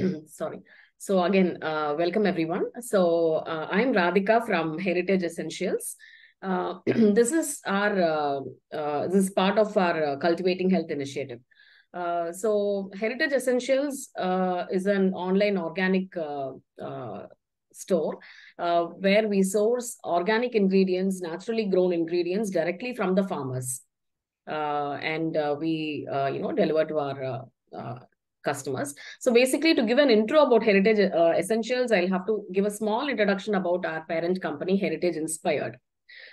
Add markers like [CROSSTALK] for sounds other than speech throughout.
[CLEARS THROAT] sorry. So again, uh, welcome everyone. So uh, I'm Radhika from Heritage Essentials. Uh, [CLEARS THROAT] this is our uh, uh, this is part of our uh, cultivating health initiative. So Heritage Essentials is an online organic store where we source organic ingredients, naturally grown ingredients directly from the farmers, and we you know deliver to our uh, customers. So basically, to give an intro about Heritage uh, Essentials, I'll have to give a small introduction about our parent company, Heritage Inspired.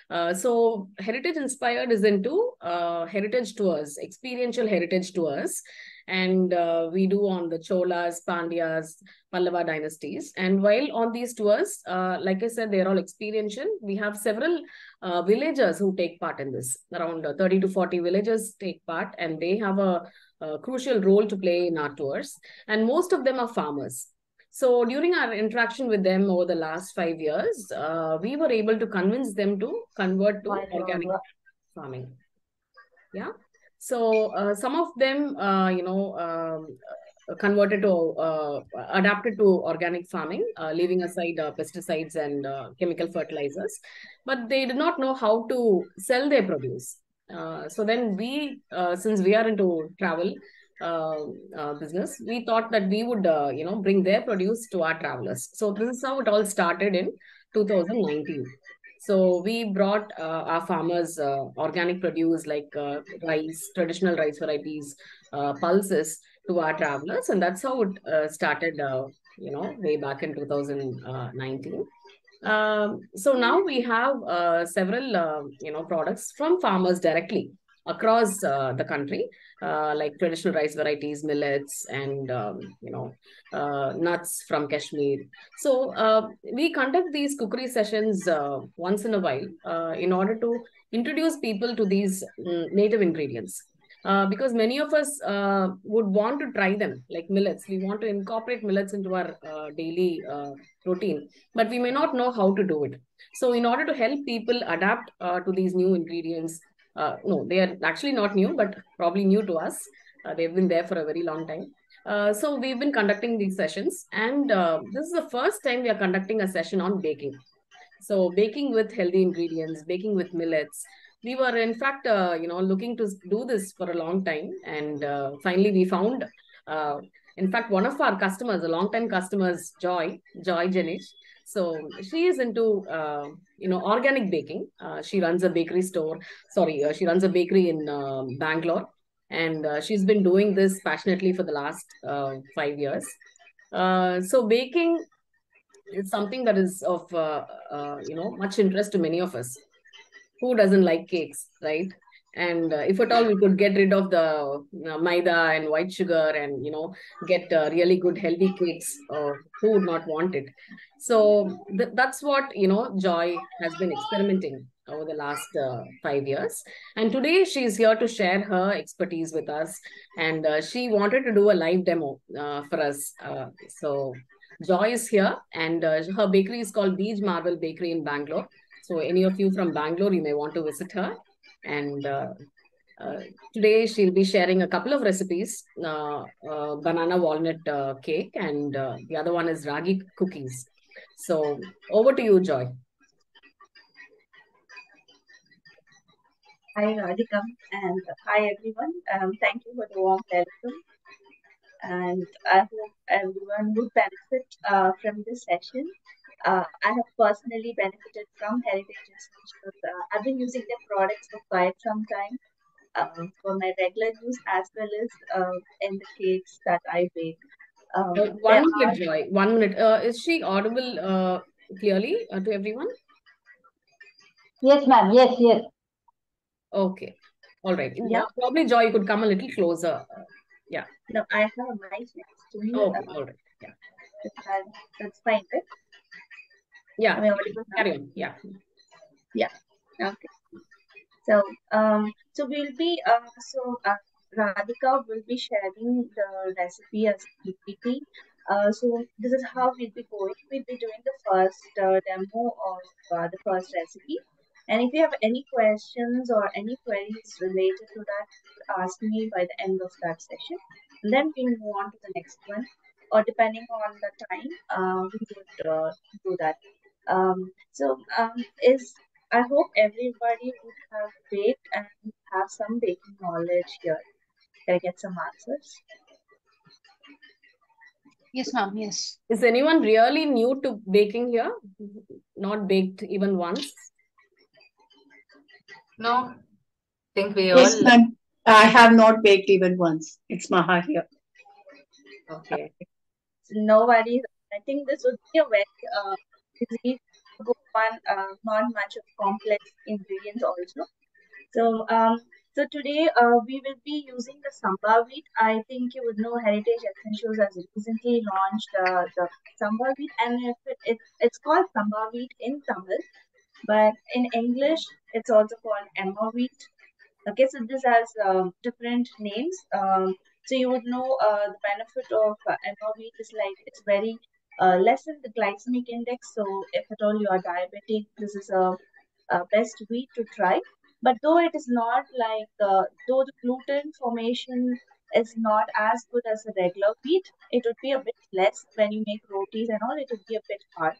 Uh, so Heritage Inspired is into uh, heritage tours, experiential heritage tours, and uh, we do on the Cholas, Pandyas, Pallava dynasties. And while on these tours, uh, like I said, they're all experiential. We have several uh, villagers who take part in this. Around uh, 30 to 40 villagers take part, and they have a, a crucial role to play in our tours. And most of them are farmers. So during our interaction with them over the last five years, uh, we were able to convince them to convert to organic farming. Yeah. So uh, some of them, uh, you know, um, converted to uh, adapted to organic farming, uh, leaving aside uh, pesticides and uh, chemical fertilizers, but they did not know how to sell their produce. Uh, so then we, uh, since we are into travel, uh, uh, business, we thought that we would, uh, you know, bring their produce to our travelers. So this is how it all started in 2019. So we brought our farmers organic produce like rice, traditional rice varieties, pulses to our travelers, and that's how it started. You know, way back in 2019. Um, so now we have uh, several, uh, you know, products from farmers directly across uh, the country, uh, like traditional rice varieties, millets, and um, you know, uh, nuts from Kashmir. So uh, we conduct these cookery sessions once in a while in order to introduce people to these mm, native ingredients. Because many of us would want to try them, like millets. We want to incorporate millets into our daily routine, but we may not know how to do it. So, in order to help people adapt uh, to these new ingredients, uh, no, they are actually not new, but probably new to us. Uh, they've been there for a very long time. Uh, so we've been conducting these sessions, and uh, this is the first time we are conducting a session on baking. So baking with healthy ingredients, baking with millets. We were in fact, uh, you know, looking to do this for a long time, and finally we found. Uh, in fact, one of our customers, a long-time customers, Joy, Joy Jenish. So she is into, uh, you know, organic baking. Uh, she runs a bakery store. Sorry, uh, she runs a bakery in um Bangalore, and uh, she's been doing this passionately for the last uh, five years. Uh, so baking is something that is of, uh, uh, you know, much interest to many of us. Who doesn't like cakes, right? And uh, if at all we could get rid of the uh, maida and white sugar and you know get uh, really good healthy cakes, uh, who would not want it? So th- that's what you know Joy has been experimenting over the last uh, five years, and today she's here to share her expertise with us. And uh, she wanted to do a live demo for us. So Joy is here, and her bakery is called Beej Marvel Bakery in Bangalore. So any of you from Bangalore, you may want to visit her. And uh, uh, today she'll be sharing a couple of recipes: uh, uh, banana walnut uh, cake, and uh, the other one is ragi cookies. So over to you, Joy. Hi, Radhika, and hi, everyone. Um, thank you for the warm welcome. And I hope everyone would benefit uh, from this session. Uh, I have personally benefited from Heritage Essentials. Uh, I've been using their products for quite some time um, for my regular use as well as uh, in the cakes that I bake. Um, Uh, there one are minute, Joy. One minute. Uh, is she audible uh, clearly uh, to everyone? Yes, ma'am. Yes, yes. Okay. All right. yeah. Probably Joy, you could come a little closer. Uh, yeah. No, I have a mic next to me. Okay. Uh, All right. Yeah. that's, that's fine. Right? Yeah. I now? Carry on. Yeah. Yeah. Okay. So, um, so we'll be, uh, so uh, Radhika will be sharing the recipe as PPT. Uh, so this is how we'll be going. We'll be doing the first uh, demo of uh, the first recipe. And if you have any questions or any queries related to that, ask me by the end of that session. And then we'll move on to the next one. or depending on the time, uh, we would uh, do that. Um, so um, is I hope everybody would have baked and have some baking knowledge here. Can I get some answers? Yes, ma'am. Yes. Is anyone really new to baking here? Not baked even once? No, think we Yes, all. ma'am. I have not baked even once. It's Maha here. Okay. Nobody. I think this would be a very uh, easy good one, uh, not much of complex ingredients also. So um, so today uh, we will be using the samba wheat. I think you would know Heritage Essentials has recently launched uh, the samba wheat, and it, it, it's called samba wheat in Tamil, but in English it's also called emmer wheat. Okay, so this has um, different names. Um, so you would know uh, the benefit of uh, emmer wheat is like it's very uh, less in the glycemic index. So if at all you are diabetic, this is a, a best wheat to try. But though it is not like uh, though the gluten formation is not as good as a regular wheat, it would be a bit less when you make rotis and all. It would be a bit hard.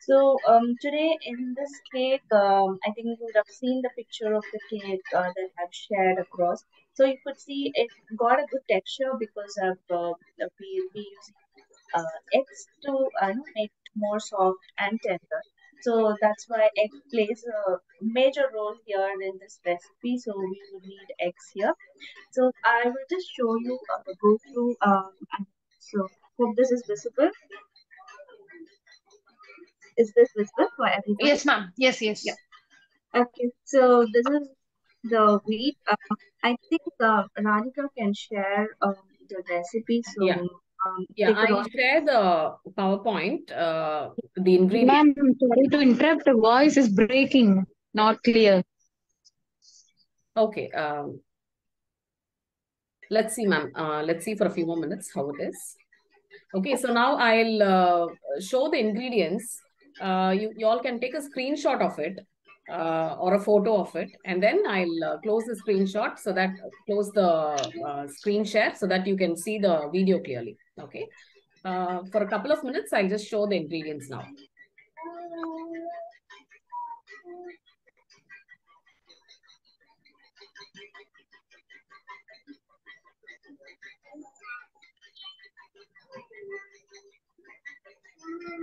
So um, today in this cake, um, I think you would have seen the picture of the cake uh, that I've shared across. So you could see it got a good texture because of uh, we'll be using eggs to uh, make it more soft and tender. So that's why egg plays a major role here in this recipe. So we will need eggs here. So I will just show you uh, go through. Um, so hope this is visible. Is this visible for everyone? Yes, ma'am. Yes, yes. Yeah. Okay, so this is the wheat. Uh, I think uh, Radhika can share um, the recipe. So Yeah. Um, Yeah, I share the PowerPoint, uh, the ingredients. Ma'am, sorry to interrupt. The voice is breaking, not clear. Okay. Um, let's see, ma'am. Uh, let's see for a few more minutes how it is. Okay, so now I'll uh, show the ingredients. Uh, you, you all can take a screenshot of it uh, or a photo of it, and then I'll uh, close the screenshot so that close the uh, screen share so that you can see the video clearly. Okay. Uh, for a couple of minutes, I'll just show the ingredients now.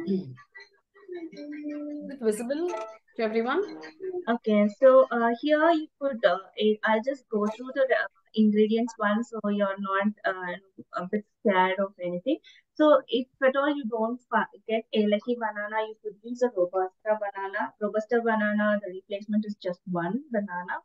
Is it visible to everyone? Okay, so uh, here you could, uh, I'll just go through the uh, ingredients one so you're not uh, a bit scared of anything. So if at all you don't get Elaki banana, you could use a Robusta banana. Robusta banana, the replacement is just one banana.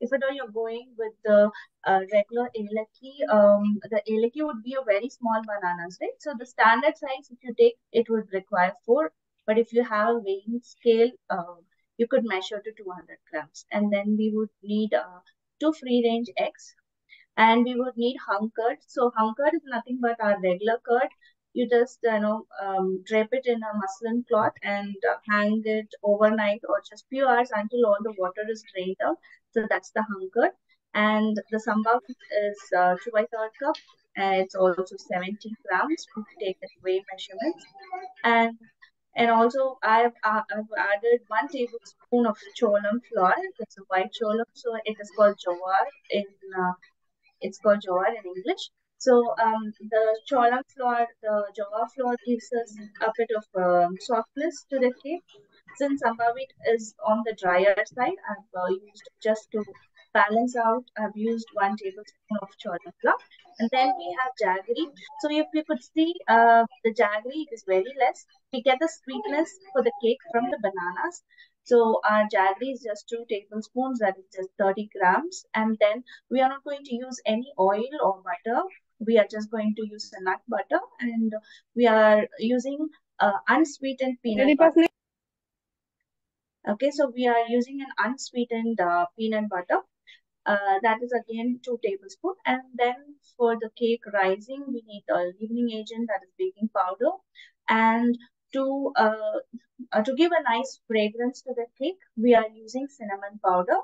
If at all you're going with the uh, regular Elaki, um, the Elaki would be a very small bananas, right? So the standard size, if you take, it would require four. But if you have a weighing scale, um, you could measure to 200 grams. And then we would need uh, two free range eggs and we would need hung curd. So hung curd is nothing but our regular curd. You just you know um, drape it in a muslin cloth and uh, hang it overnight or just few hours until all the water is drained out. So that's the hung curd. And the samba is uh, two by third cup. And it's also 70 grams. We take the weigh measurements. And and also, I've, uh, I've added one tablespoon of cholam flour. It's a white cholam, so it is called jawar in uh, it's called jawar in English. So um, the cholam flour, the jawar flour gives us a bit of um, softness to the cake. Since samba wheat is on the drier side, I've uh, used just to balance out. I've used one tablespoon of flour, and then we have jaggery. So if you could see, uh, the jaggery is very less. We get the sweetness for the cake from the bananas. So our jaggery is just two tablespoons, that is just 30 grams. And then we are not going to use any oil or butter. We are just going to use nut butter and we are using uh, unsweetened peanut butter. Okay, so we are using an unsweetened uh, peanut butter. Uh, that is again two tablespoons. And then for the cake rising, we need a leavening agent that is baking powder. And to uh, uh, to give a nice fragrance to the cake, we are using cinnamon powder.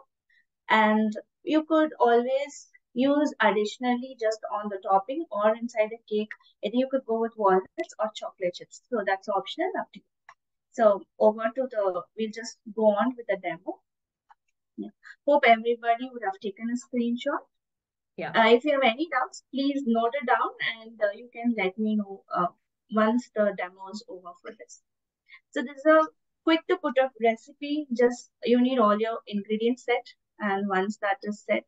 And you could always use additionally just on the topping or inside the cake. Either you could go with walnuts or chocolate chips. So that's optional up to you. So over to the, we'll just go on with the demo. Yeah. Hope everybody would have taken a screenshot. Yeah. Uh, if you have any doubts, please note it down and uh, you can let me know uh, once the demo is over for this. So this is a quick to put up recipe. Just you need all your ingredients set, and once that is set,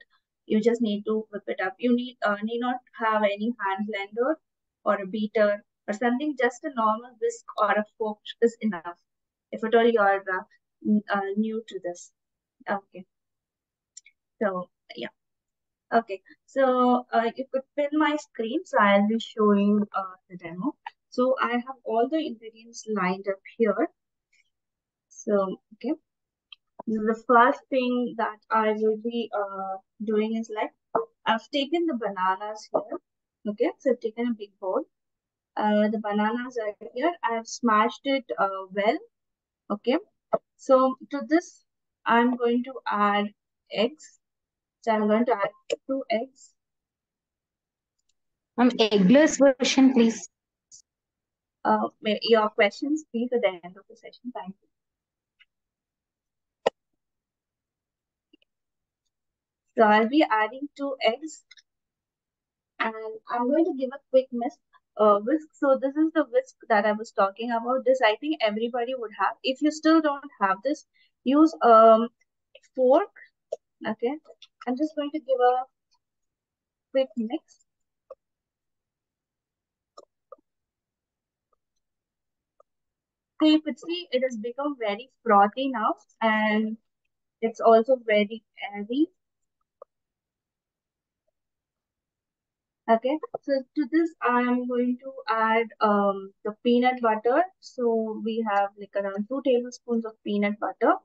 you just need to whip it up. You need uh, need not have any hand blender or a beater or something. Just a normal whisk or a fork is enough. If at all you are uh, uh, new to this, okay. So yeah. Okay, so uh, you could pin my screen, so I'll be showing uh, the demo. So I have all the ingredients lined up here. So, okay, the first thing that I will be uh, doing is like, I've taken the bananas here. Okay, so I've taken a big bowl. Uh, the bananas are here. I've smashed it uh, well. Okay, so to this, I'm going to add eggs. So I'm going to add two eggs. Um, eggless version, please. Uh, your questions, please, at the end of the session. Thank you. So I'll be adding two eggs and I'm going to give a quick whisk. Uh, whisk. So this is the whisk that I was talking about. This I think everybody would have. If you still don't have this, use a fork. Okay. I'm just going to give a quick mix. So you could see it has become very frothy now and it's also very airy. Okay, so to this I'm going to add um the peanut butter. So we have like around two tablespoons of peanut butter.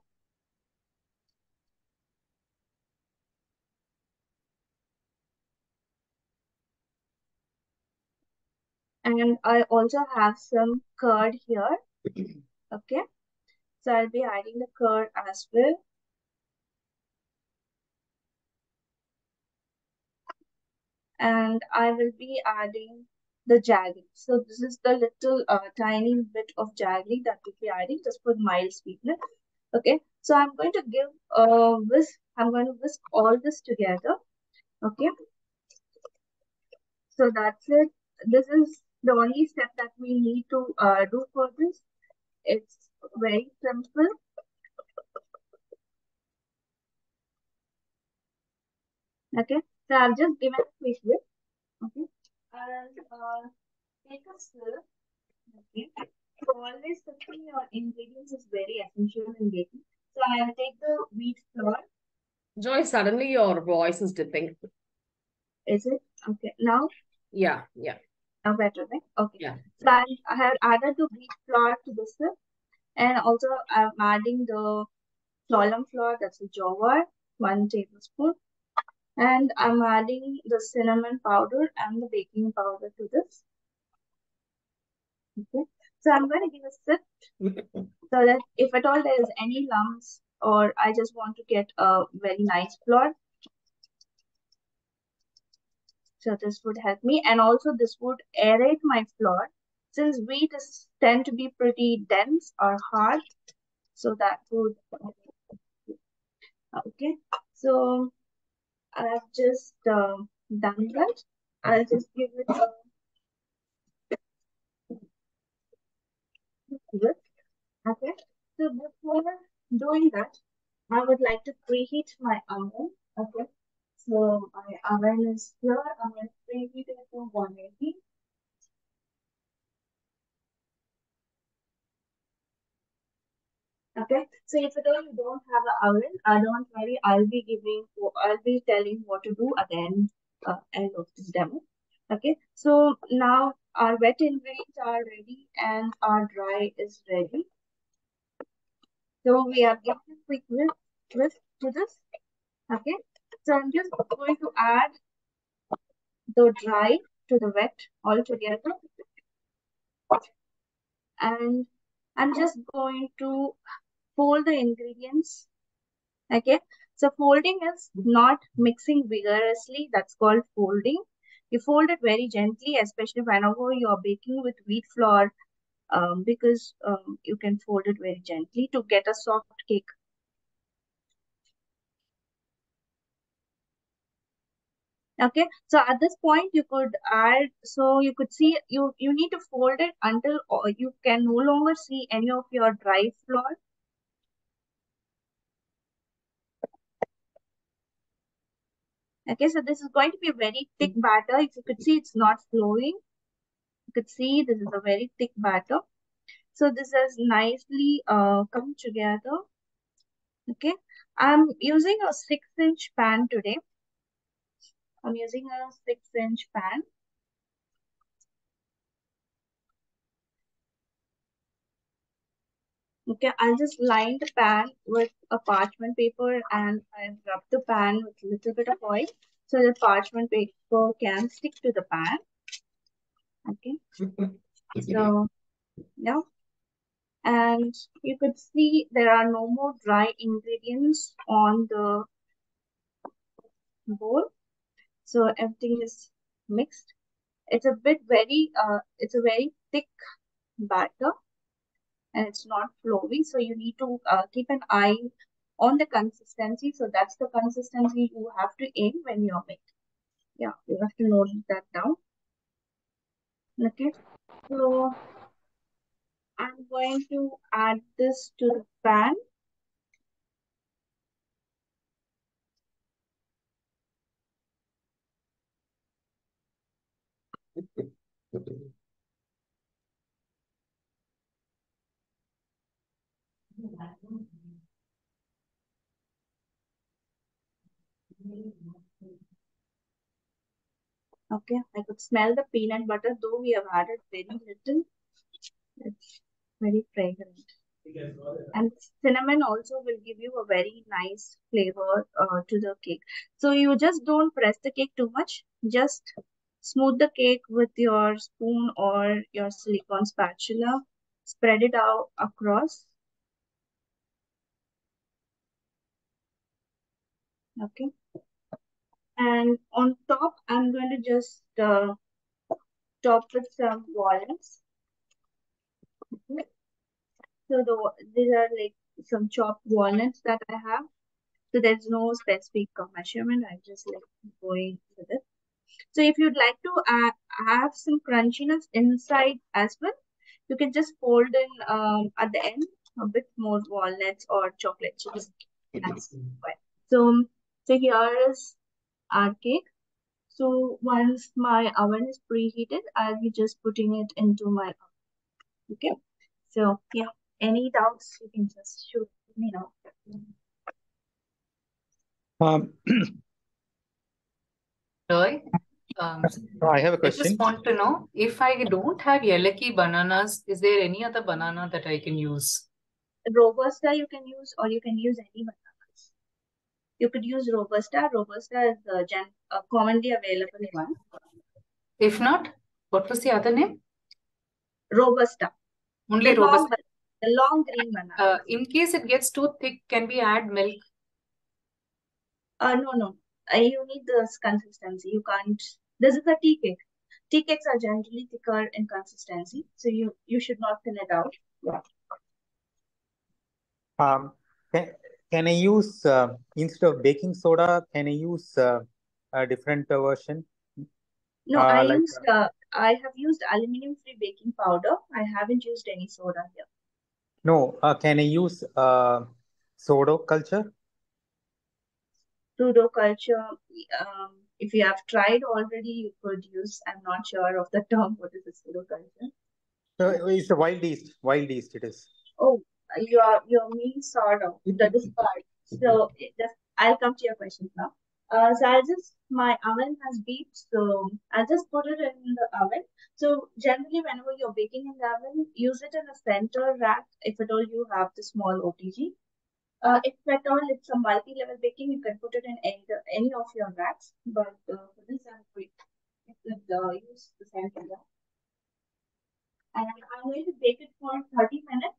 And I also have some curd here. Okay, so I'll be adding the curd as well. And I will be adding the jaggery. So this is the little uh, tiny bit of jaggery that we'll be adding just for mild sweetness. Okay, so I'm going to give uh whisk. I'm going to whisk all this together. Okay, so that's it. This is the only step that we need to uh, do for this. It's very simple. Okay, so I'll just given a quick whip. Okay, and uh, take a stir. Okay, so always cooking your ingredients is very essential in baking. So I'll take the wheat flour. Joy, suddenly your voice is dipping. Is it okay now? Yeah, yeah, Now better, right? Okay. yeah. So I, I have added the wheat flour to this one, and also I'm adding the cholam flour, that's the jowar, one tablespoon, and I'm adding the cinnamon powder and the baking powder to this. Okay, so I'm going to give a sip so that if at all there is any lumps or I just want to get a very nice flour, so this would help me, and also this would aerate my flour since wheat is tend to be pretty dense or hard, so that would okay. So I've just uh, done that. I'll just give it a. Okay. So before doing that, I would like to preheat my oven. Okay. So my oven is here. I'm going to preheat it to 180. Okay, so if at all you don't have an oven, uh, don't worry. I'll be giving, I'll be telling what to do at the end, uh, end of this demo. Okay, so now our wet ingredients are ready and our dry is ready. So we are a quick whisk to this. Okay, so I'm just going to add the dry to the wet all together. And I'm just going to fold the ingredients. Okay, So folding is not mixing vigorously. That's called folding. You fold it very gently, especially whenever you are baking with wheat flour, um, because um, you can fold it very gently to get a soft cake. Okay, so at this point you could add, so you could see you you need to fold it until uh, you can no longer see any of your dry flour. Okay, so this is going to be a very thick batter. If you could see, it's not flowing. You could see this is a very thick batter. So this has nicely uh, come together. Okay, I'm using a six inch pan today. I'm using a six inch pan. Okay, I'll just line the pan with a parchment paper and I've rubbed the pan with a little bit of oil so the parchment paper can stick to the pan. Okay, so yeah. And you could see there are no more dry ingredients on the bowl. So everything is mixed. It's a bit very, uh, it's a very thick batter and it's not flowy. So you need to uh, keep an eye on the consistency. So that's the consistency you have to aim when you're making. Yeah, you have to note that down. Okay, so I'm going to add this to the pan. Okay, I could smell the peanut butter, though we have added very little. It's very fragrant. And cinnamon also will give you a very nice flavor uh, to the cake. So you just don't press the cake too much. Just smooth the cake with your spoon or your silicone spatula. Spread it out across. Okay. And on top, I'm going to just uh, top with some walnuts. So the these are like some chopped walnuts that I have. So there's no specific measurement. I'm just like going with it. So if you'd like to uh, have some crunchiness inside as well, you can just fold in um, at the end a bit more walnuts or chocolate chips. That's fine. So so here is our cake. So once my oven is preheated, I'll be just putting it into my oven. Okay. So yeah, any doubts you can just shoot me now. Um, [CLEARS THROAT] Joy, um, I have a question. I just want to know if I don't have yellow bananas, is there any other banana that I can use? Robusta you can use or you can use any bananas. You could use Robusta. Robusta is a, gen a commonly available one. If not, what was the other name? Robusta. Only The long, robusta. ba- the long green banana. Uh, in case it gets too thick, can we add milk? Uh, no, no. Uh, you need this consistency. You can't. This is a tea cake. Tea cakes are generally thicker in consistency, so you you should not thin it out. Yeah. Um, can, can I use, uh, instead of baking soda, can I use uh, a different uh, version? No, Uh, I like, used uh, I have used aluminum-free baking powder. I haven't used any soda here. No, uh, can I use uh, soda culture? Pseudo culture. Um, if you have tried already, you could use. I'm not sure of the term. What is this culture? Uh, it's the wild yeast. Wild yeast it is. Oh, your your mean sort of the discard. So it just I'll come to your questions now. Uh, so I'll just my oven has beeped, so I'll just put it in the oven. So generally, whenever you're baking in the oven, use it in a center rack. If at all you have the small OTG. Uh, if at all it's a multi-level baking, you can put it in any any of your racks. But uh, for this, I'm going could uh, use the center rack. And I'm going to bake it for 30 minutes.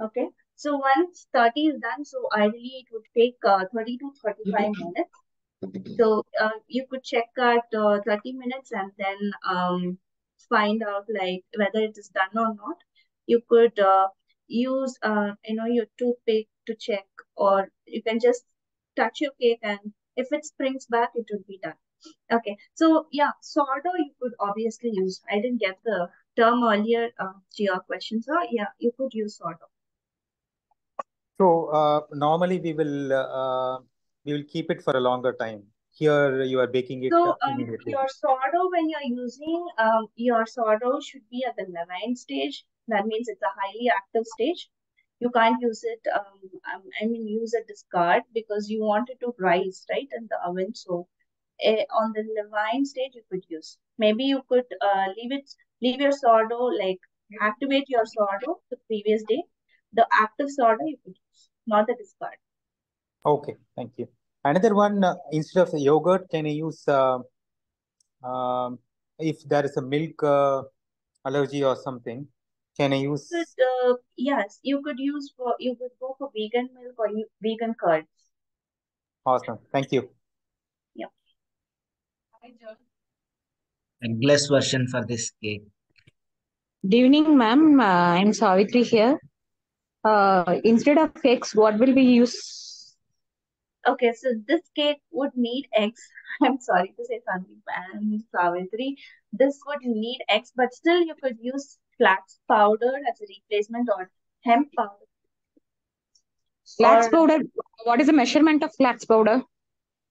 Okay, so once 30 is done, so ideally it would take uh, 30 to 35 minutes. So uh, you could check at uh, 30 minutes and then um, find out like whether it is done or not. You could uh, use uh, you know your toothpick to check, or you can just touch your cake and if it springs back, it would be done. Okay, so yeah, sourdough you could obviously use. I didn't get the term earlier uh, to your question, so yeah, you could use sourdough. So uh, normally we will uh, we will keep it for a longer time. Here you are baking it So uh, um, your sourdough, when you're using um, your sourdough should be at the levain stage. That means it's a highly active stage. You can't use it, um, um, I mean, use a discard because you want it to rise, right, in the oven. So eh, on the levain stage, you could use. Maybe you could uh, leave it, leave your sourdough, like activate your sourdough the previous day. The active sourdough you could use, not the discard. Okay, thank you. Another one, uh, instead of yogurt, can you use uh, um, if there is a milk uh, allergy or something, can I use? could, uh, yes, you could use for you could go for vegan milk or you, vegan curds. Awesome, thank you. Yeah. eggless version for this cake. Good evening, ma'am. Uh, I'm Savitri here. Uh, instead of eggs, what will we use? Okay, so this cake would need eggs. [LAUGHS] I'm sorry to say something, and Savitri. This would need eggs, but still you could use flax powder as a replacement or hemp powder. Flax Or- powder. What is the measurement of flax powder?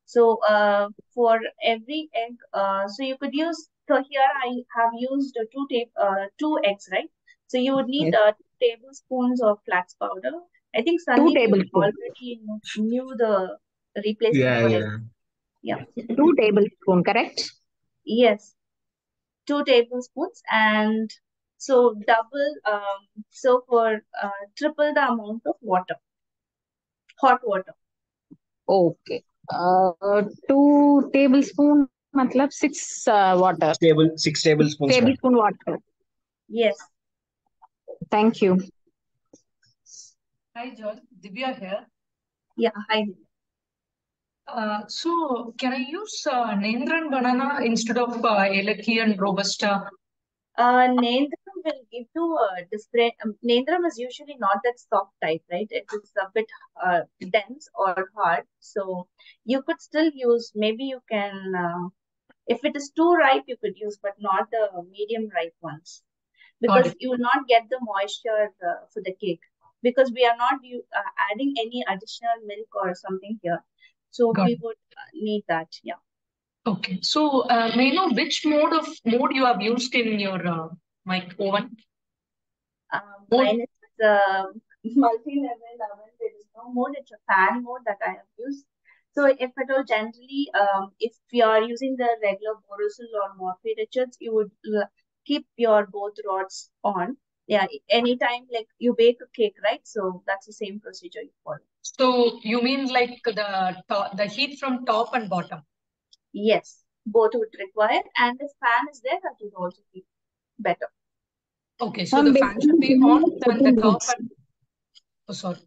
So uh, for every egg, uh, so you could use. So here I have used two tape, uh, two eggs, right? So you would need Yes. uh, tablespoons of flax powder. I think Sunny you tablespoons. already knew, knew the replacement Yeah, yeah. Yeah. Two tablespoon, correct? Yes, two tablespoons, and so double. Um, so for uh, triple the amount of water, hot water. Okay. Uh, two tablespoon, matlab six uh, water. Table six tablespoons. ma'am. Tablespoon water. Yes. Thank you. Hi, John. Divya here. Yeah. hi. Uh, so can I use uh, Nendran banana instead of uh, Elaki and Robusta? Uh, Nendran will give you a different. Um, Nendran is usually not that soft type, right? It is a bit uh, dense or hard. So you could still use. Maybe you can. Uh, if it is too ripe, you could use, but not the medium ripe ones, because you will not get the moisture uh, for the cake. Because we are not uh, adding any additional milk or something here, so Got we it. would uh, need that. Yeah. Okay. So uh, may I know which mode of mode you have used in your uh, mic oven? Um, Mode? mine is uh, [LAUGHS] multi-level oven. There is no mode. It's a fan mode that I have used. So if at all, generally, um, if you are using the regular Borosil or Morphy Richards, you would uh, keep your both rods on. Yeah, anytime like you bake a cake, right? So that's the same procedure you follow. So you mean like the top, the heat from top and bottom? Yes, both would require, and the fan is there, that would also be better. Okay, so Ma'am, the fan should be on and the top and oh sorry.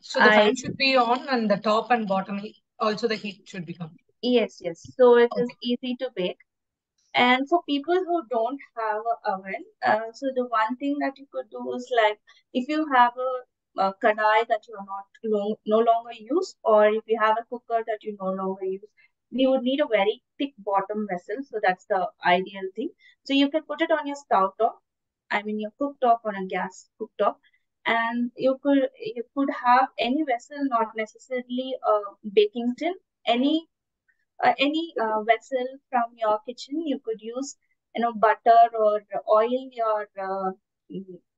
So the I fan should be on and the top and bottom also the heat should be on. Yes, yes. So it is Okay. easy to bake. And for people who don't have a oven, uh, so the one thing that you could do is like if you have a, a kadai that you are not long, no longer use, or if you have a cooker that you no longer use, you would need a very thick bottom vessel. So that's the ideal thing. So you can put it on your stove top, I mean your cooktop on a gas cooktop, and you could you could have any vessel, not necessarily a baking tin, any uh, any uh, vessel from your kitchen you could use you know butter or oil your uh,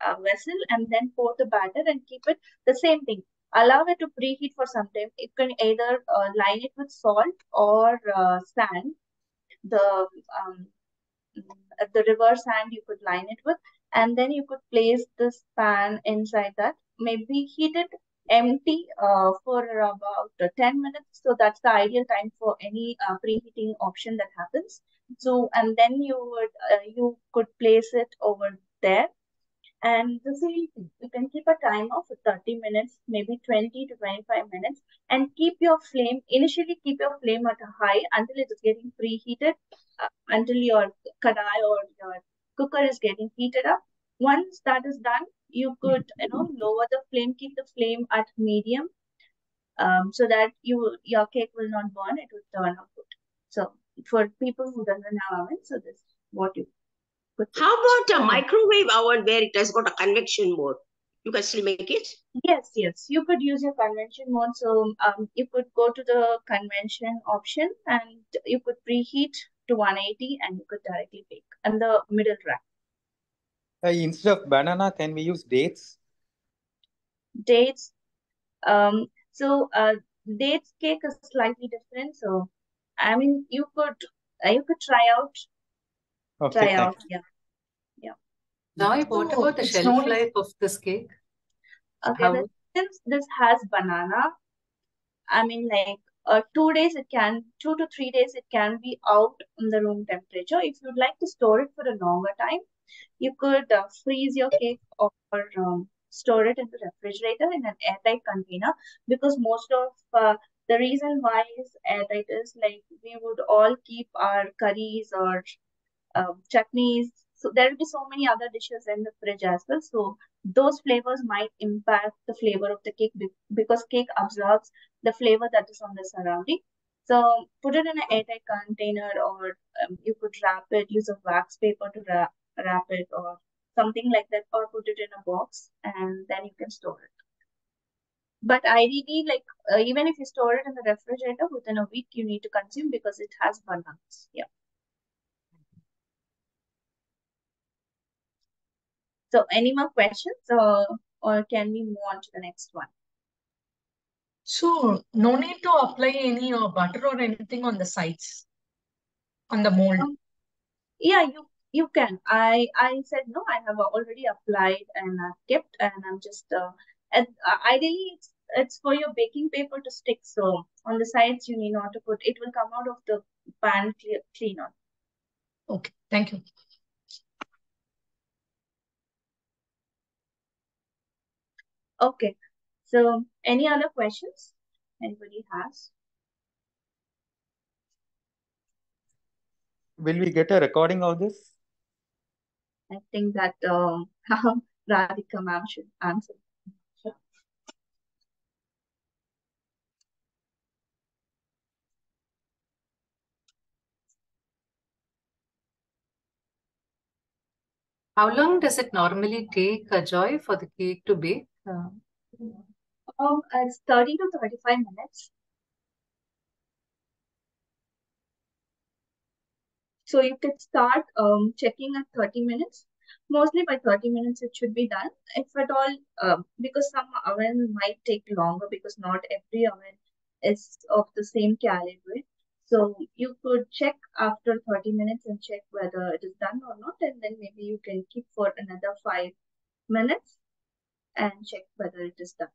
uh, vessel and then pour the batter and keep it the same thing. Allow it to preheat for some time. You can either uh, line it with salt or uh, sand. The um, the river sand you could line it with and then you could place this pan inside that. Maybe heat it empty uh, for about uh, 10 minutes. So that's the ideal time for any uh, preheating option that happens. So and then you would uh, you could place it over there. And the same you can keep a timer for 30 minutes, maybe 20 to 25 minutes, and keep your flame, initially keep your flame at a high until it is getting preheated, uh, until your kadai or your cooker is getting heated up. Once that is done, you could, you know, lower the flame, keep the flame at medium, um, so that you your cake will not burn, it will turn out good. So for people who doesn't have oven, so this is what you could do. How about a microwave oven where it has got a convection mode? You can still make it? Yes, yes, you could use your convention mode. So um, you could go to the convention option and you could preheat to 180 and you could directly bake and the middle rack. Uh, instead of banana, can we use dates? Dates. Um, so uh, dates cake is slightly different. So I mean, you could uh, you could try out Okay, try thank out. Yeah, yeah. Joy, what So about the it's shelf not life of this cake? Okay, How? then since this has banana, I mean, like uh, two days it can, two to three days it can be out in the room temperature. If you'd like to store it for a longer time, you could uh, freeze your cake or um, store it in the refrigerator in an airtight container because most of uh, the reason why is airtight is like we would all keep our curries or um, chutneys. So there will be so many other dishes in the fridge as well. So those flavors might impact the flavor of the cake be- because cake absorbs the flavor that is on the surrounding. So put it in an airtight container, or um, you could wrap it, use a wax paper to wrap, wrap it, or something like that, or put it in a box and then you can store it. But ideally, like uh, even if you store it in the refrigerator within a week, you need to consume because it has bananas. Yeah. So any more questions or or can we move on to the next one? So no need to apply any uh, butter or anything on the sides, on the mold. Um, yeah, you you can. I I said no, I have already applied and I've kept and I'm just uh, and uh, ideally it's it's for your baking paper to stick. So on the sides you need not to put it will come out of the pan clear cleaner. Okay, thank you. Okay. So any other questions anybody has? Will we get a recording of this? I think that um [LAUGHS] Radhika ma'am should answer. How long does it normally take, uh, Joy, for the cake to bake? Uh, Um, it's 30 to 35 minutes. So you could start um, checking at 30 minutes. Mostly by 30 minutes it should be done. If at all, uh, because some oven might take longer because not every oven is of the same caliber. So you could check after 30 minutes and check whether it is done or not, and then maybe you can keep for another five minutes and check whether it is done.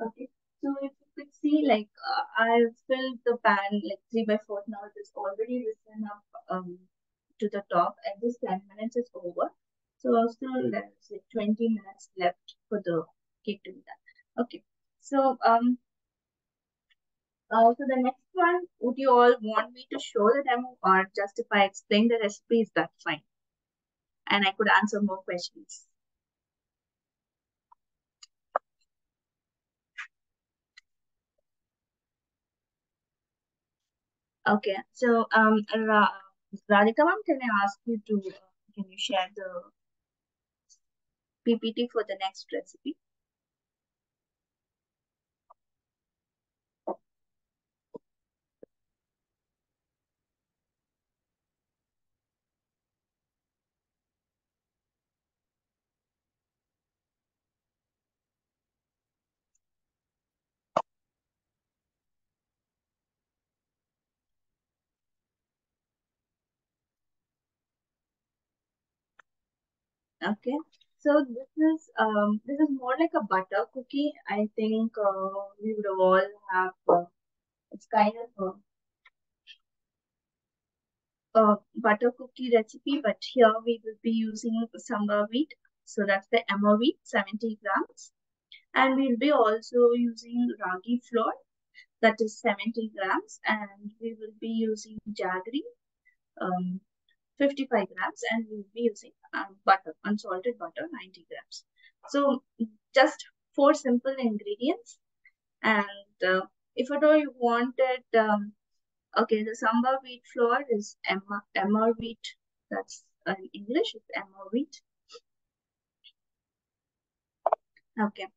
Okay. So if you could see, like uh, I've filled the pan like three by four now. It is already risen up um to the top, and this ten minutes is over. So still there's like twenty minutes left for the cake to be done. Okay. So um. Uh, so the next one, would you all want me to show the demo or just if I explain the recipes, that's fine. And I could answer more questions. Okay, so um, Radhika ma'am, can I ask you to uh, can you share the PPT for the next recipe? Okay, so this is um this is more like a butter cookie. I think uh, we would all have uh, it's kind of a, a butter cookie recipe, but here we will be using samba wheat. So that's the emmer wheat, 70 grams. And we'll be also using ragi flour, that is 70 grams. And we will be using jaggery, um, 55 grams. And we'll be using um, butter, unsalted butter, 90 grams. So just four simple ingredients. And uh, if at all you wanted, um, okay, the samba wheat flour is emmer, wheat. That's in English, it's emmer wheat. Okay.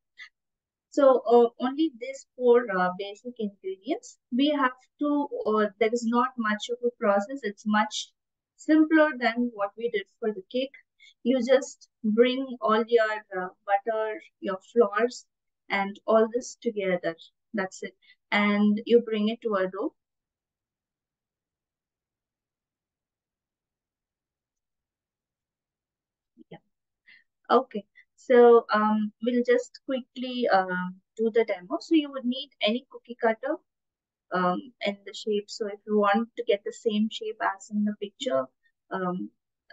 So uh, only these four uh, basic ingredients. We have to, uh, there is not much of a process. It's much simpler than what we did for the cake. You just bring all your uh, butter, your flours, and all this together. That's it. And you bring it to a dough. Yeah. Okay. So um, we'll just quickly um, do the demo. So you would need any cookie cutter um, in the shape. So if you want to get the same shape as in the picture, um,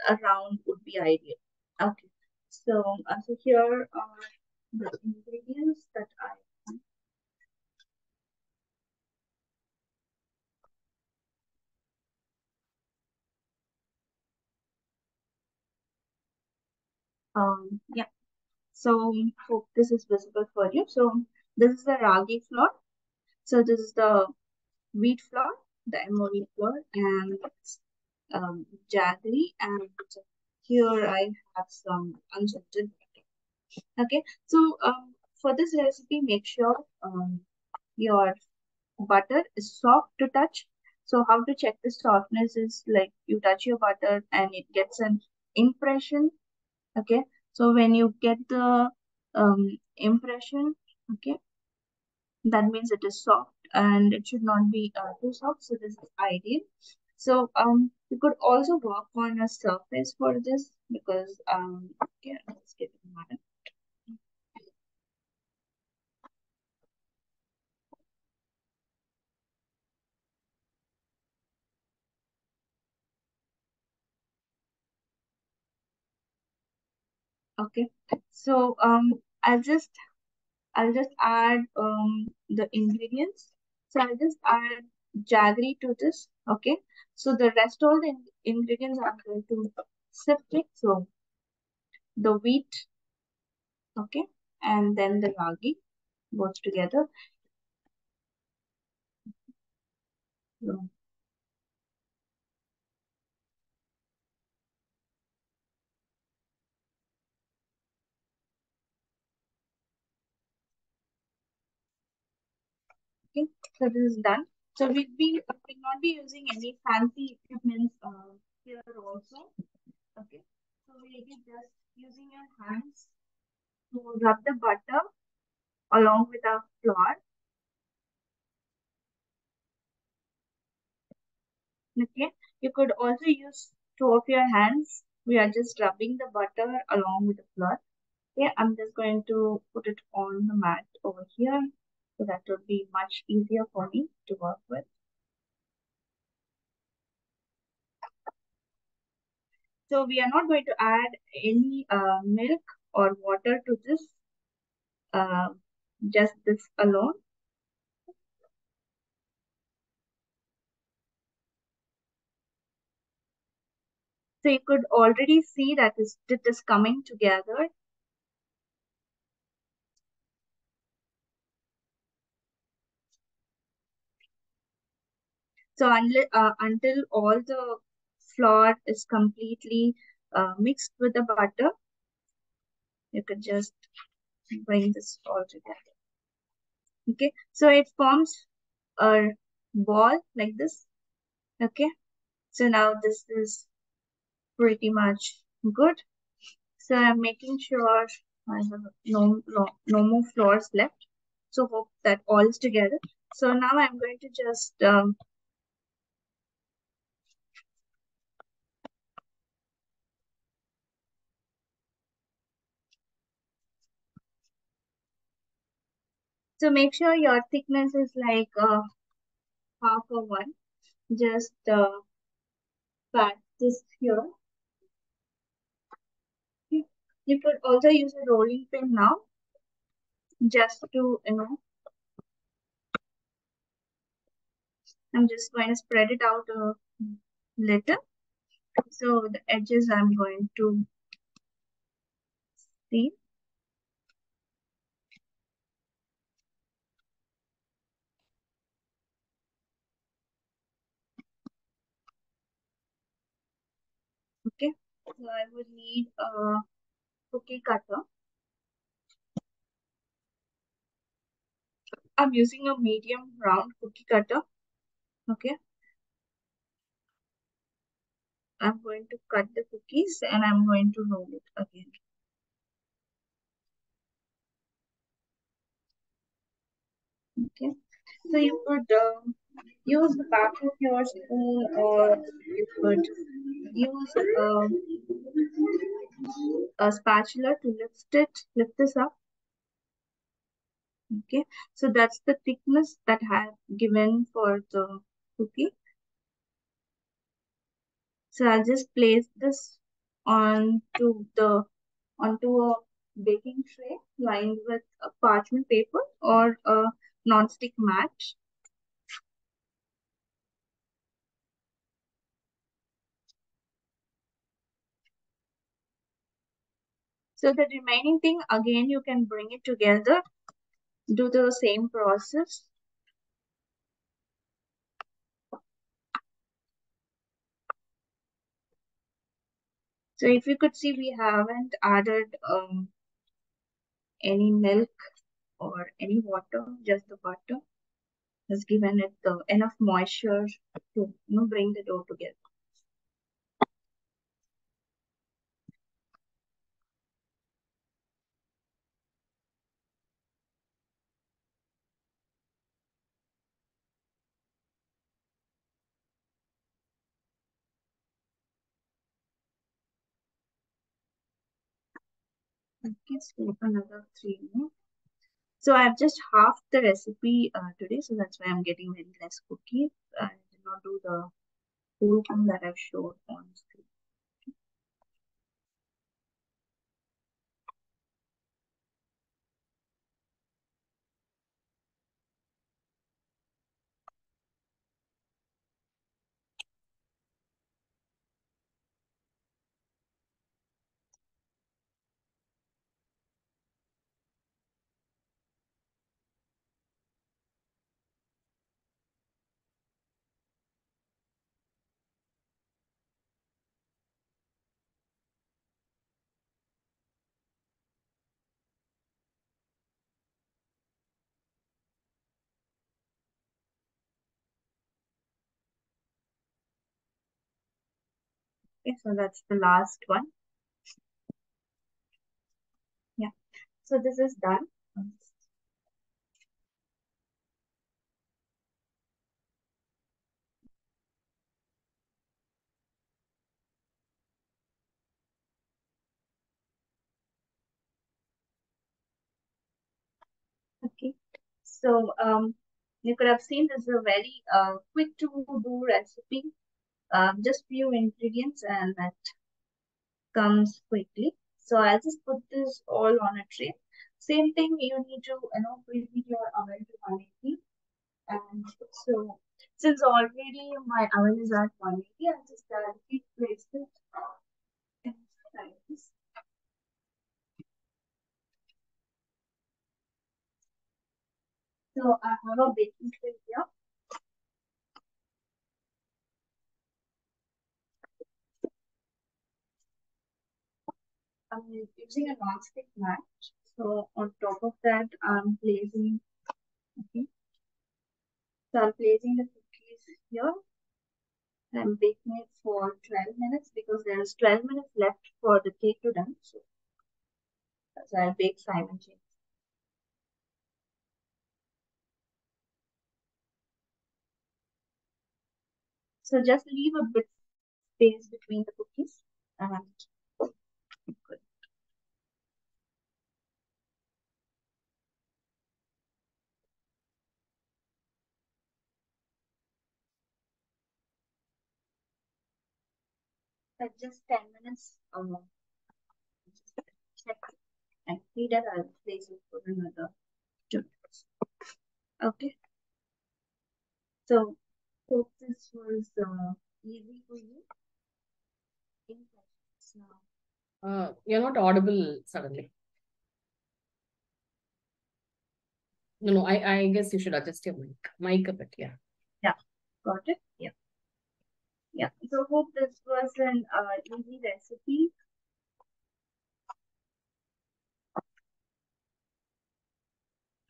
a round would be ideal. Okay. So, uh, so here are the ingredients that I um yeah so hope this is visible for you so this is the ragi flour so this is the wheat flour the wheat flour and um jaggery and here i have some unsalted butter. Okay so um for this recipe make sure um your butter is soft to touch. So how to check the softness is like you touch your butter and it gets an impression. Okay so when you get the um, impression okay that means it is soft and it should not be uh, too soft so this is ideal so um you could also work on a surface for this because um yeah, let's get it mind. Okay, so um, I'll just I'll just add um the ingredients. So I'll just add jaggery to this. Okay, so the rest all the in ingredients I'm going to it. So the wheat, okay, and then the ragi both together. So, This is done. So we'll be we'll not be using any fancy equipment uh, here also. Okay, so we'll be just using your hands to rub the butter along with our flour. Okay, you could also use two of your hands. We are just rubbing the butter along with the flour. Okay, I'm just going to put it on the mat over here. So that would be much easier for me to work with. So we are not going to add any uh, milk or water to this, uh, just this alone. So you could already see that is, it is coming together. So until, uh, until all the flour is completely uh, mixed with the butter, you can just bring this all together. Okay, so it forms a ball like this. Okay, so now this is pretty much good. So I'm making sure I have no, no, no more floors left. So hope that all is together. So now I'm going to just um, So make sure your thickness is like uh, half of one. Just uh, pat this here. You could also use a rolling pin now, just to, you know, I'm just going to spread it out a little. So the edges I'm going to see. Okay, so I would need a cookie cutter. I'm using a medium round cookie cutter. Okay. I'm going to cut the cookies and I'm going to roll it again. Okay. So you could uh, use the back of your spoon or you could use uh, a spatula to lift it, lift this up. Okay, so that's the thickness that I have given for the cookie. So I'll just place this onto the onto a baking tray lined with a parchment paper or a non-stick mat. So the remaining thing, again, you can bring it together, do the same process. So if you could see, we haven't added um, any milk or any water, just the butter has given it the enough moisture to you know, bring the dough together. Okay, so another three more. So I've just half the recipe uh, today, so that's why I'm getting very less cookies. I did not do the whole thing that I've showed on Okay, so that's the last one. Yeah, so this is done. Okay, so um, you could have seen this is a very uh, quick to do recipe. Um, just few ingredients and that comes quickly. So I'll just put this all on a tray. Same thing, you need to you know preheat your oven to 180. And so since already my oven is at 180, I'll just directly place it inside this. So I have a baking tray here. I'm using a non-stick mat. So on top of that, I'm placing, okay. So I'm placing the cookies here. I'm baking it for 12 minutes because there is 12 minutes left for the cake to done. So, so I'll bake James. So just leave a bit space between the cookies and good. Just 10 minutes. Um, check and read it. I'll place it for another minutes. Okay. So hope this was uh, easy for you. Any questions now? Uh, you're not audible suddenly. No, no, I, I guess you should adjust your mic. Mic a bit, yeah. Yeah, got it. Yeah. Yeah. So hope this was an uh, easy recipe.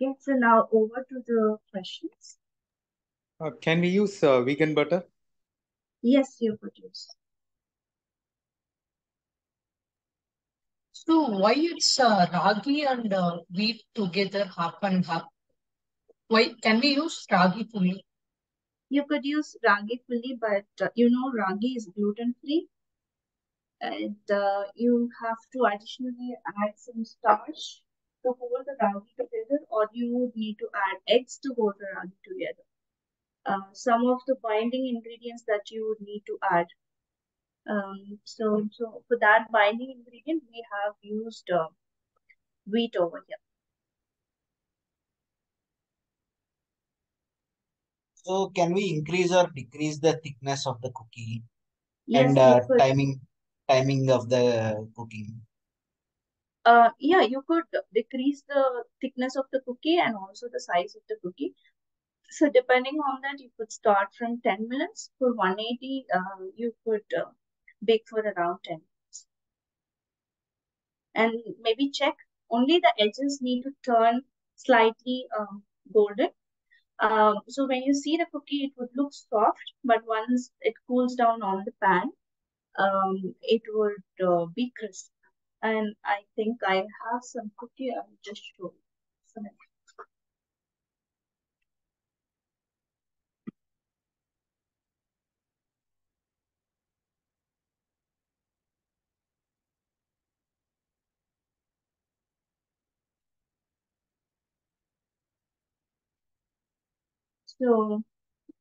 Okay, so now over to the questions. Uh, can we use uh, vegan butter? Yes, you could use. So why it's uh, ragi and uh, wheat together half and half? Why can we use ragi fully? You could use ragi fully, but uh, you know ragi is gluten free, and uh, you have to additionally add some starch to hold the ragi together, or you would need to add eggs to hold the ragi together. Uh, some of the binding ingredients that you would need to add. Um, so, so for that binding ingredient, we have used uh, wheat over here. So can we increase or decrease the thickness of the cookie Yes, and uh, timing timing of the cooking? Uh, yeah, you could decrease the thickness of the cookie and also the size of the cookie. So depending on that, you could start from 10 minutes. For 180, uh, you could uh, bake for around 10 minutes. And maybe check only the edges need to turn slightly um, golden. Um, so when you see the cookie, it would look soft, but once it cools down on the pan, um, it would uh, be crisp. And I think I have some cookie. I'll just show you. So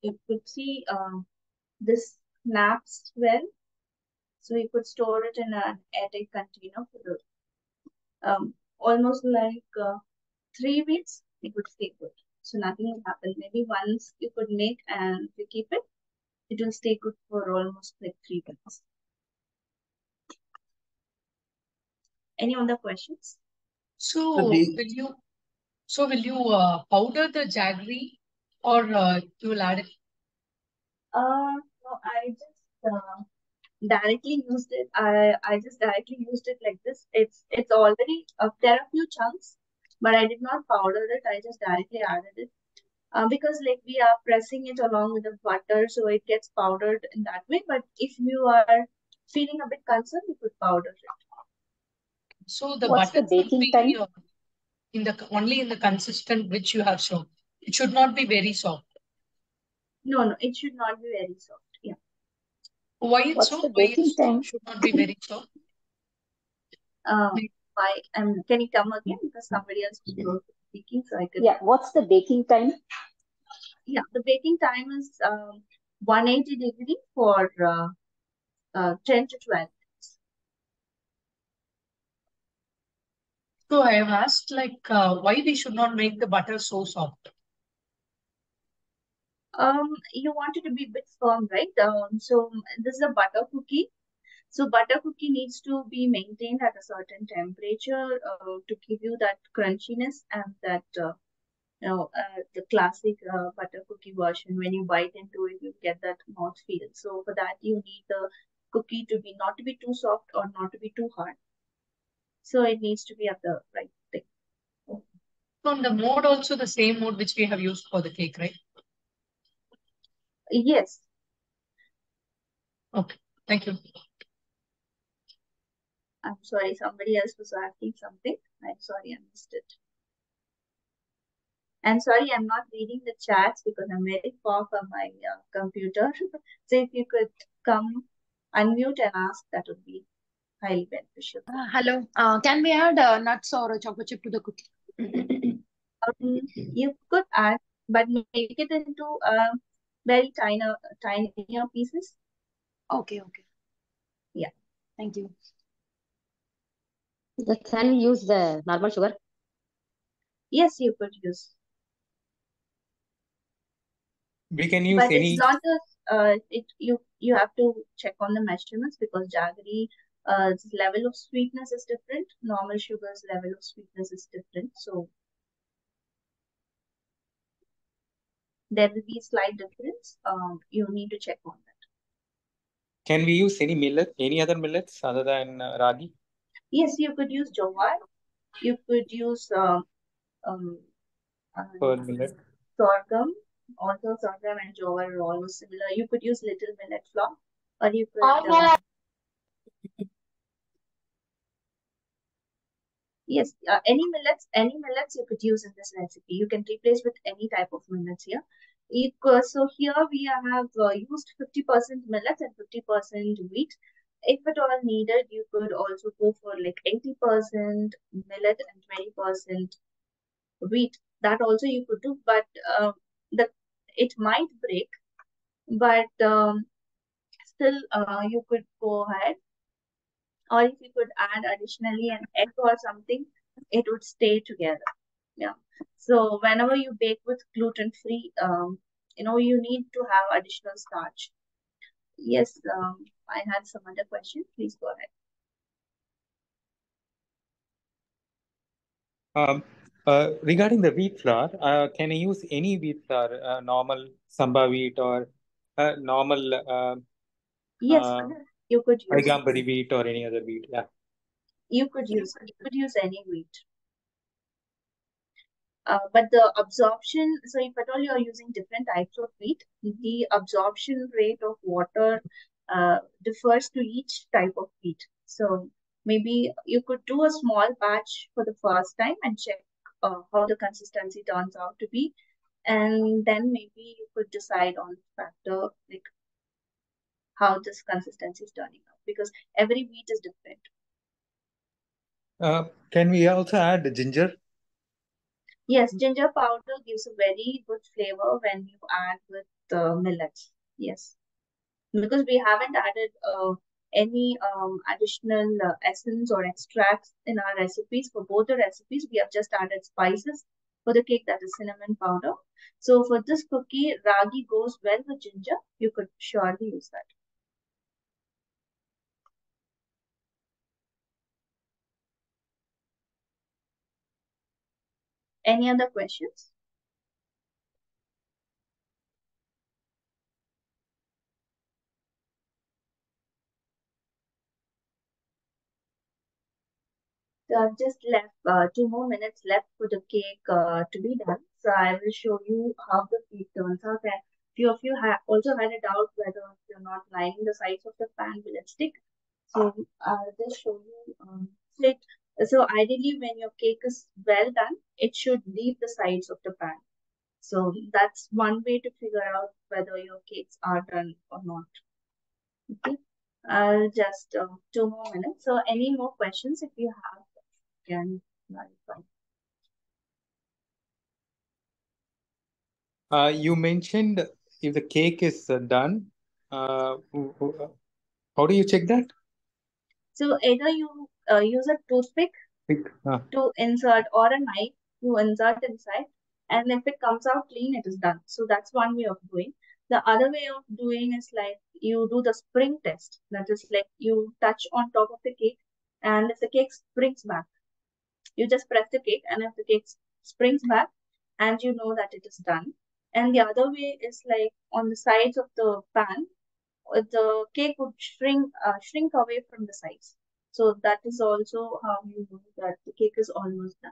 you could see um, this snaps well. So you could store it in an airtight container for um, almost like uh, three weeks. It would stay good. So nothing will happen. Maybe once you could make and you keep it, it will stay good for almost like three weeks. Any other questions? So So will you so will you uh, powder the jaggery or uh, you will add it? Uh, no, I just uh, directly used it. I I just directly used it like this. It's it's already uh, there are a few chunks, but I did not powder it. I just directly added it. Uh, because like we are pressing it along with the butter, so it gets powdered in that way. But if you are feeling a bit concerned, you could powder it. So the What's butter should baking time? uh, in the only in the consistent which you have shown. It should not be very soft. No, no, it should not be very soft. Yeah. Why it's What's so? the Why baking it time? should not be very soft? Um, why? Um, can you come again? Because somebody else was speaking, so I could. Yeah, what's the baking time? Yeah, the baking time is um 180 degree for uh, uh 10 to 12 minutes. So I have asked like uh, why we should not make the butter so soft. Um, you want it to be a bit firm, right? Um, so this is a butter cookie. So butter cookie needs to be maintained at a certain temperature uh, to give you that crunchiness and that uh, you know uh, the classic uh, butter cookie version. When you bite into it, you get that mouth feel. So for that, you need the cookie to be not to be too soft or not to be too hard. So it needs to be at the right thing. So on the mode also the same mode which we have used for the cake, right? Yes. Okay, thank you. I'm sorry, somebody else was asking something. I'm sorry, I missed it. And sorry, I'm not reading the chats because I'm very far from my uh, computer. [LAUGHS] so if you could come unmute and ask, that would be highly beneficial. Uh, hello. Uh, can we add uh, nuts or a chocolate chip to the cookie? Um, you could add, but make it into uh, very tiny, tinier pieces. Okay, okay. Yeah. Thank you. The- Can we use the normal sugar? Yes, you could use. We can use But any. it's not a, uh, it, you, you have to check on the measurements because jaggery, uh, level of sweetness is different. Normal sugar's level of sweetness is different. So there will be slight difference. Um, you need to check on that. Can we use any millet, any other millets other than uh, ragi? Yes, you could use jowar. You could use uh, um, uh, Pearl millet. sorghum. Also, sorghum and jowar are almost similar. You could use little millet flour, or you could. Uh, yes, uh, any millets, any millets you could use in this recipe. You can replace with any type of millets here. It, uh, so here we have uh, used 50% millets and 50% wheat. If at all needed, you could also go for like 80% millet and 20% wheat. That also you could do, but uh, the it might break, but um, still uh, you could go ahead. Or if you could add additionally an egg or something, it would stay together. Yeah. So whenever you bake with gluten free, um, you know, you need to have additional starch. Yes, um, I had some other question. Please go ahead. Um, uh, regarding the wheat flour, uh, can I use any wheat flour, uh, normal samba wheat or uh, normal uh, Yes, uh, you could use. Paigambari wheat or any other wheat? Yeah. You could use. You could use any wheat. Uh, but the absorption, so if at all you are using different types of wheat, the absorption rate of water uh, differs to each type of wheat. So maybe you could do a small batch for the first time and check uh, how the consistency turns out to be. And then maybe you could decide on factor like how this consistency is turning out because every wheat is different. Uh, can we also add ginger? Yes, ginger powder gives a very good flavor when you add with uh, millets. Yes, because we haven't added uh, any um, additional uh, essence or extracts in our recipes. For both the recipes, we have just added spices. For the cake, that is cinnamon powder. So for this cookie, ragi goes well with ginger. You could surely use that. Any other questions? So I've just left uh, two more minutes left for the cake uh, to be done. So I will show you how the cake turns out. And few of you have also had a doubt whether you're not lining the sides of the pan will it stick. So I'll just show you. Um, so, it, so ideally, when your cake is well done, it should leave the sides of the pan. So that's one way to figure out whether your cakes are done or not. Okay. I'll just uh, two more minutes. So any more questions if you have, can clarify. Uh, you mentioned if the cake is uh, done, uh, how do you check that? So either you uh, use a toothpick Pick, to insert or a knife to insert inside, and if it comes out clean, it is done. So that's one way of doing. The other way of doing is like you do the spring test. That is like you touch on top of the cake, and if the cake springs back, you just press the cake, and if the cake springs back, and you know that it is done. And the other way is like on the sides of the pan, uh, the cake would shrink uh, shrink away from the sides. So that is also how you know that the cake is almost done.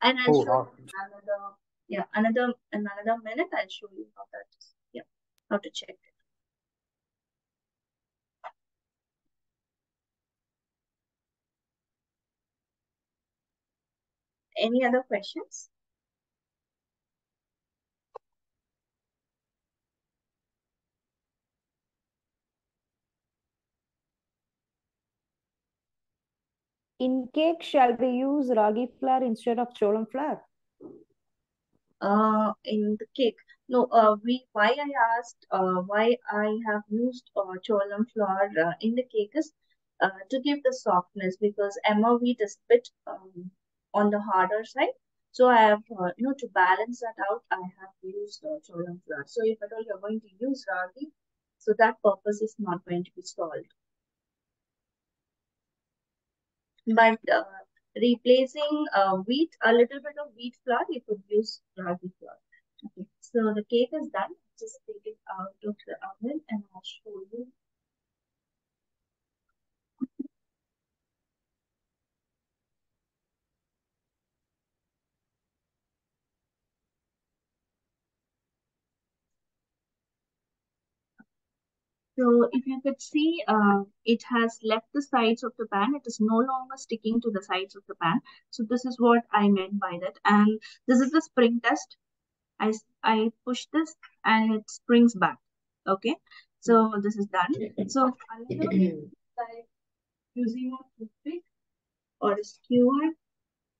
And I'll oh, show wow. you another yeah another in another minute. I'll show you how that is yeah how to check it. Any other questions? In cake, shall we use ragi flour instead of cholam flour? Uh, in the cake. No, uh, we why I asked uh, why I have used uh, cholam flour uh, in the cake is uh, to give the softness because emmer wheat is a bit um, on the harder side. So I have, uh, you know, to balance that out, I have used uh, cholam flour. So if at all you're going to use ragi, so that purpose is not going to be solved. But uh, replacing uh, wheat, a little bit of wheat flour, you could use ragi flour. Okay, so the cake is done. Just take it out of the oven and I'll show you. So if you could see, uh, it has left the sides of the pan. It is no longer sticking to the sides of the pan. So this is what I meant by that. And this is the spring test. I, I push this and it springs back. Okay. So this is done. So by using a toothpick or a skewer.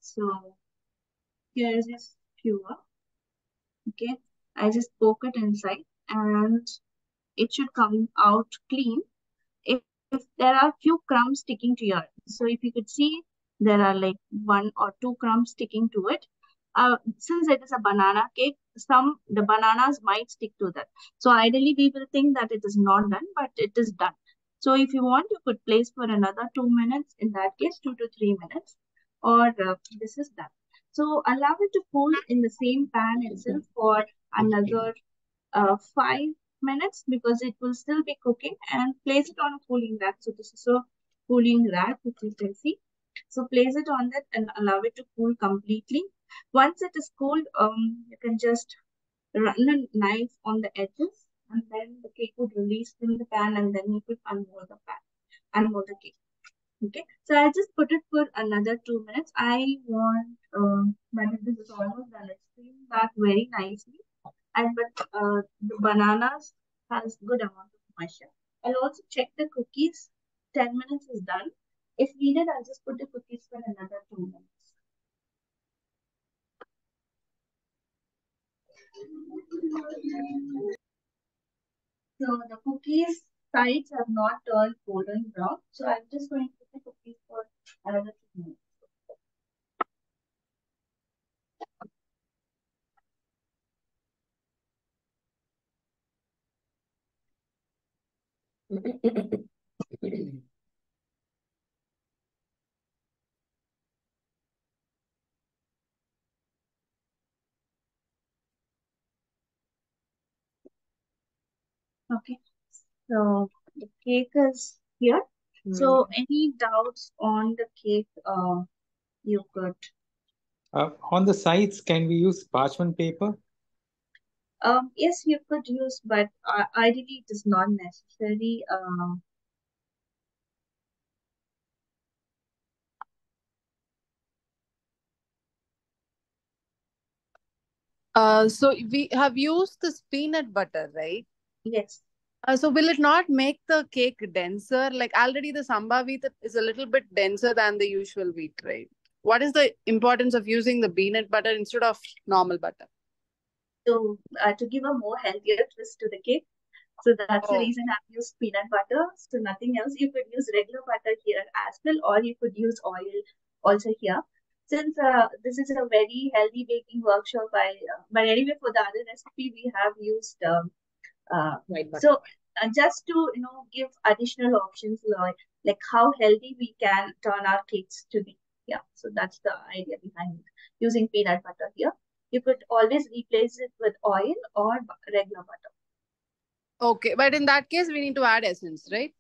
So here is a skewer. Okay. I just poke it inside and it should come out clean. If, if there are few crumbs sticking to your, so if you could see, there are like one or two crumbs sticking to it. Uh, since it is a banana cake, some the bananas might stick to that. So ideally, we will think that it is not done, but it is done. So if you want, you could place for another two minutes. In that case, two to three minutes, or uh, this is done. So allow it to cool in the same pan itself for another uh, five minutes because it will still be cooking and place it on a cooling rack. So this is a cooling rack, which you can see. So place it on that and allow it to cool completely. Once it is cooled, um, you can just run a knife on the edges and then the cake would release from the pan and then you could unmold the pan, unmold the cake. Okay, so I just put it for another two minutes. I want, um, when this is almost done, it's steamed back very nicely and but uh, the bananas has good amount of moisture. I'll also check the cookies. 10 minutes is done. If needed, I'll just put the cookies for another 2 minutes. So the cookies sides have not turned golden brown. So I'm just going to put the cookies for another 2 minutes. [COUGHS] Okay, so the cake is here. So any doubts on the cake, uh, you could. Uh, on the sides, can we use parchment paper? Um, yes, you could use, but uh, ideally it is not necessary. Um, Uh, so we have used this peanut butter, right? yes. Uh, so will it not make the cake denser? Like already the samba wheat is a little bit denser than the usual wheat, right? What is the importance of using the peanut butter instead of normal butter? So uh, to give a more healthier twist to the cake. So that's the Oh. reason I've used peanut butter. So nothing else. You could use regular butter here as well, or you could use oil also here. Since uh, this is a very healthy baking workshop, I uh, but anyway for the other recipe we have used um, uh, White butter. so uh, just to you know give additional options like like how healthy we can turn our cakes to be. Yeah, so that's the idea behind using peanut butter here. You could always replace it with oil or regular butter. Okay, but in that case, we need to add essence, right?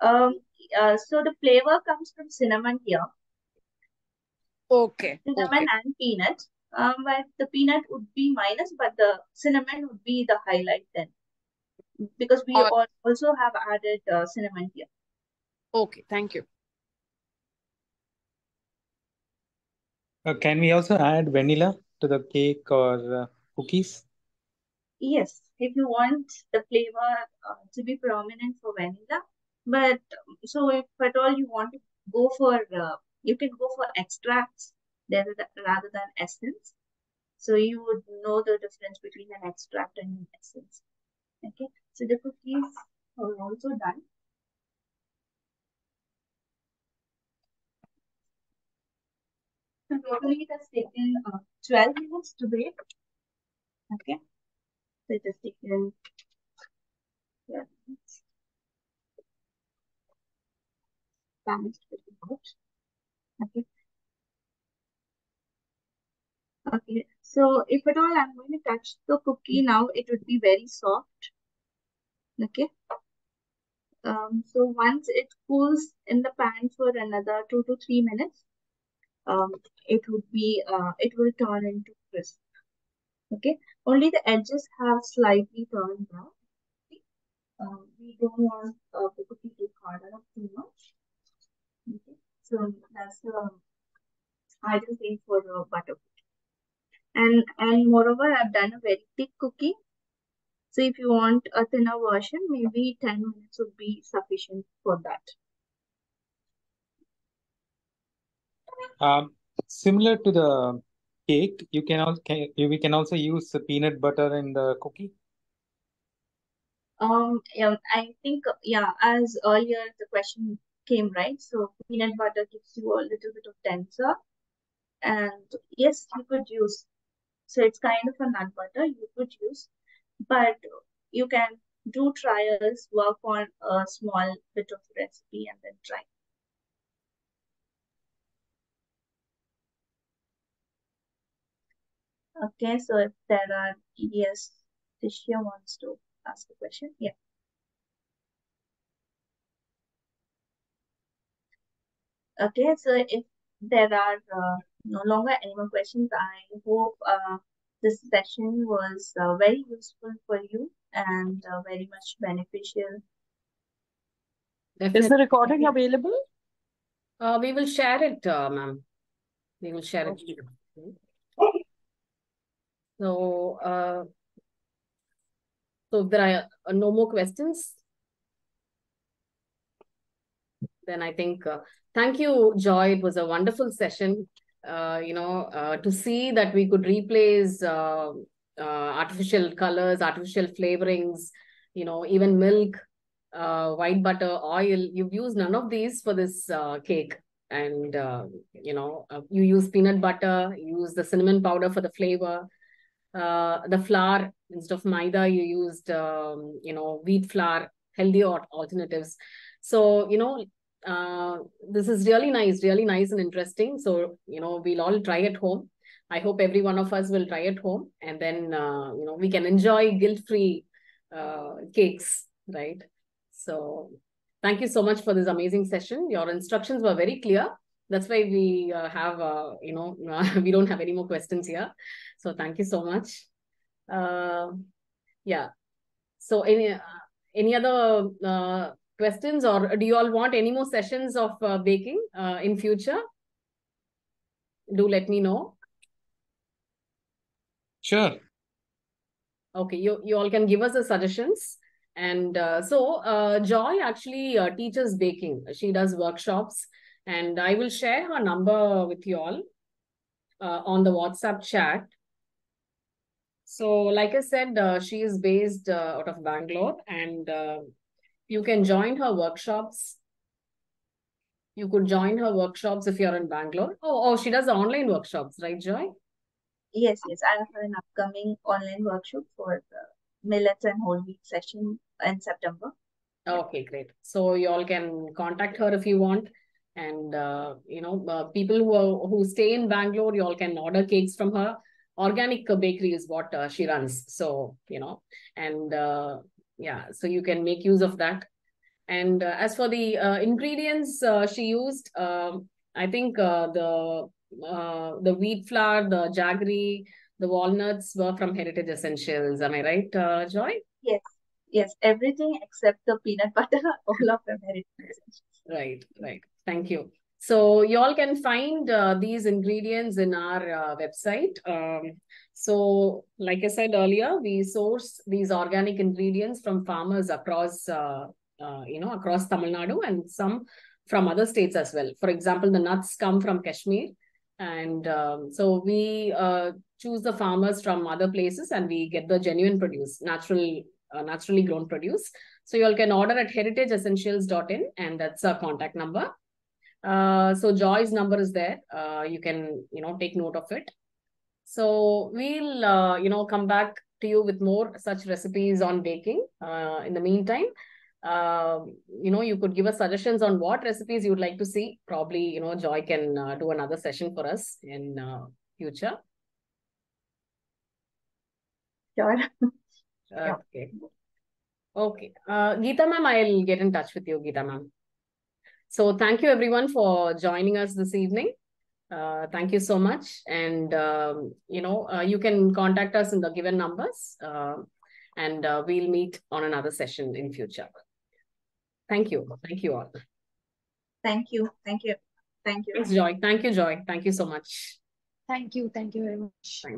Um, uh, so the flavor comes from cinnamon here, Okay, cinnamon okay. and peanut. Um, but the peanut would be minus, but the cinnamon would be the highlight then, because we al also have added uh, cinnamon here. Okay, thank you. Uh, can we also add vanilla to the cake or uh, cookies? Yes, if you want the flavor uh, to be prominent for vanilla, but so if at all you want to go for, uh, you can go for extracts rather than essence. So you would know the difference between an extract and an essence. Okay, so the cookies are also done. So totally it has taken uh, 12 minutes to bake. Okay. So it has taken 12 minutes. Okay. Okay. So if at all I'm going to touch the cookie now, it would be very soft. Okay. Um, so once it cools in the pan for another two to three minutes, um, it would be uh, it will turn into crisp. Okay, only the edges have slightly turned brown. Um, we don't want uh, the cookie to harden up too much. Okay, so that's the ideal thing for the butter. And and moreover, I've done a very thick cookie. So if you want a thinner version, maybe 10 minutes would be sufficient for that. Um, similar to the cake, you can also we can also use the peanut butter in the cookie. Um, yeah, I think, yeah, as earlier the question came, right? So peanut butter gives you a little bit of denser. And yes, you could use, so it's kind of a nut butter you could use, but you can do trials, work on a small bit of recipe and then try. Okay, so if there are, yes, Tishia wants to ask a question. Yeah. Okay, so if there are uh, no longer any more questions, I hope uh, this session was uh, very useful for you and uh, very much beneficial. Is the recording available? Uh, we will share it, uh, ma'am. We will share it. So, uh, so if there are uh, no more questions, then I think uh, thank you, Joy. It was a wonderful session. Uh, you know, uh, to see that we could replace uh, uh, artificial colors, artificial flavorings, you know, even milk, uh, white butter, oil. You've used none of these for this uh, cake. And, uh, you know, uh, you use peanut butter, use the cinnamon powder for the flavor. Uh, the flour, instead of maida, you used, um, you know, wheat flour, healthy al- alternatives. So, you know, uh, this is really nice, really nice and interesting. So, you know, we'll all try at home. I hope every one of us will try at home and then, uh, you know, we can enjoy guilt-free uh, cakes, right? So thank you so much for this amazing session. Your instructions were very clear. That's why we uh, have, uh, you know, [LAUGHS] we don't have any more questions here. So thank you so much. Uh, yeah. So any uh, any other uh, questions or do you all want any more sessions of uh, baking uh, in future? Do let me know. Sure. Okay, you, you all can give us the suggestions. And uh, so uh, Joy actually uh, teaches baking. She does workshops and I will share her number with you all uh, on the WhatsApp chat. So like I said, uh, she is based uh, out of Bangalore and uh, you can join her workshops. You could join her workshops if you're in Bangalore. Oh, oh, she does online workshops, right, Joy? Yes, yes, I have an upcoming online workshop for the millets and whole wheat session in September. Okay, great. So you all can contact her if you want. And, uh, you know, uh, people who are, who stay in Bangalore, you all can order cakes from her. Organic bakery is what uh, she runs. So, you know, and uh, yeah, so you can make use of that. And uh, as for the uh, ingredients uh, she used, um, I think uh, the uh, the wheat flour, the jaggery, the walnuts were from Heritage Essentials. Am I right, uh, Joy? Yes, yes, everything except the peanut butter, [LAUGHS] all of them heritage essentials. Right, right. Thank you. So you all can find uh, these ingredients in our uh, website. Um, so like I said earlier, we source these organic ingredients from farmers across, uh, uh, you know, across Tamil Nadu and some from other states as well. For example, the nuts come from Kashmir. And um, so we uh, choose the farmers from other places and we get the genuine produce, natural, uh, naturally grown produce. So you all can order at heritageessentials.in and that's our contact number. Uh, so Joy's number is there. Uh, you can, you know, take note of it. So we'll, uh, you know, come back to you with more such recipes on baking. Uh, in the meantime, um, you know, you could give us suggestions on what recipes you'd like to see. Probably, you know, Joy can uh, do another session for us in uh, future. Sure. Uh, Okay. Okay. Uh, Geeta ma'am, I'll get in touch with you, Geeta ma'am. So thank you everyone for joining us this evening. Uh, thank you so much. And, um, you know, uh, you can contact us in the given numbers uh, and uh, we'll meet on another session in future. Thank you. Thank you all. Thank you. Thank you. Thank you. Thanks, Joy. Thank you, Joy. Thank you so much. Thank you. Thank you very much. Thank